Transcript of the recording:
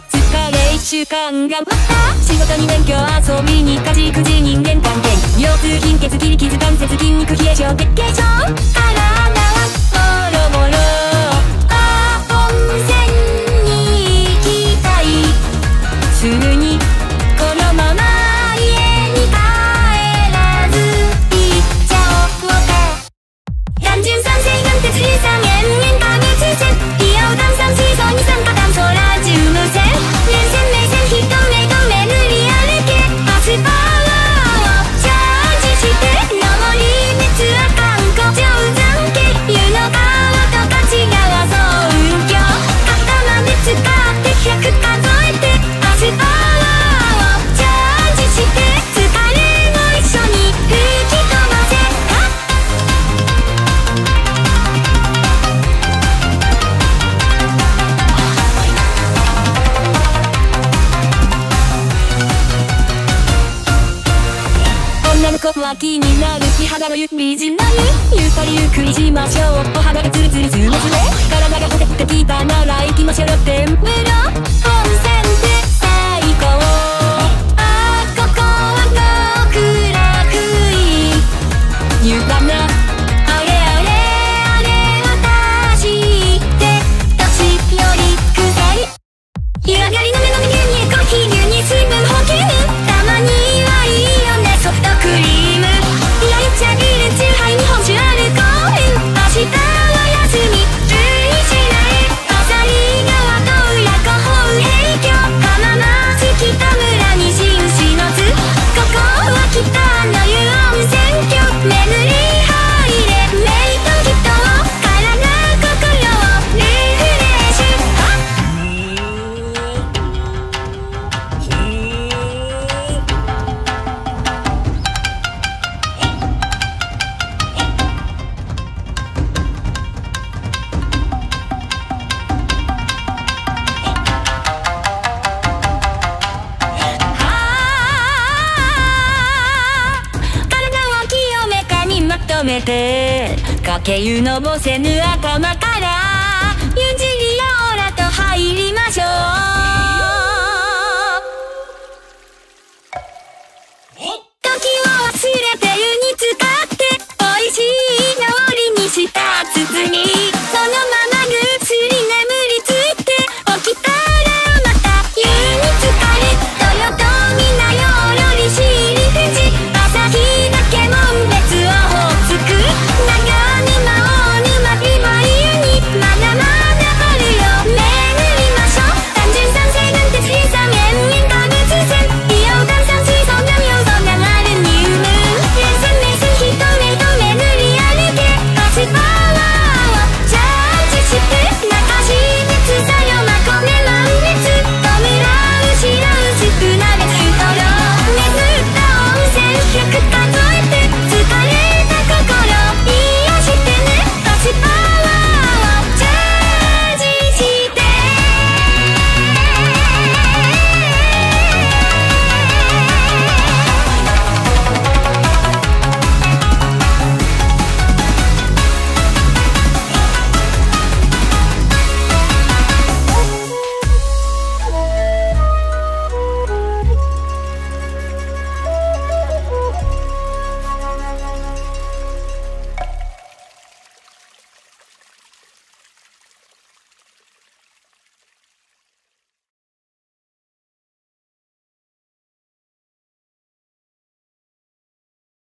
疲れ一週間頑張った。仕事に勉強遊びに家事育児人間関係腰痛貧血切り傷関節筋肉冷え性月経症体はボロボロあ温泉に行きたいすぐには気になる木肌のゆみじなにゆったりゆっくりしましょう。お肌がツルツルズレズレ。体がほててきたなら行きましょう。露天嫌がりの目め駆け湯のぼせぬ頭から。